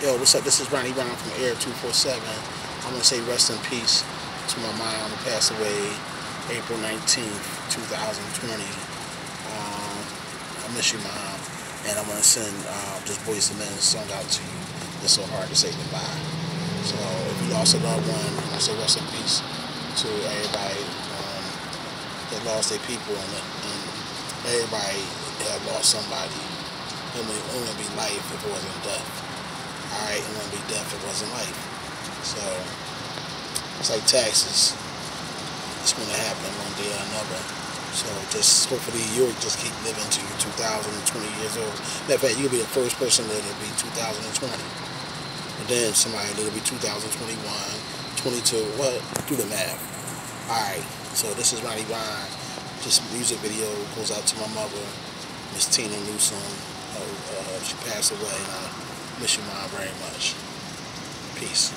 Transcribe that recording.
Yo, what's up? This is Ronnie Brown from Air 247. I'm going to say rest in peace to my mom who passed away April 19th, 2020. Um, I miss you, mom. And I'm going to send uh, this Boyz II Men song out to you. It's so hard to say goodbye. So if you lost a loved one, I say rest in peace to everybody um, that lost their people and, and everybody that lost somebody. It wouldn't be life if it wasn't death alright, it wouldn't be death, it wasn't life. So, it's like taxes. It's going to happen one day or another. So just hopefully you'll just keep living to your 2020 years old. Matter of fact, you'll be the first person that'll be 2020. And then somebody that'll be 2021, 22, what? Do the math. Alright, so this is Ronnie Vine. This music video goes out to my mother, Miss Tina Newsome. Uh, uh, she passed away. Uh, Miss you, Mom, very much. Peace.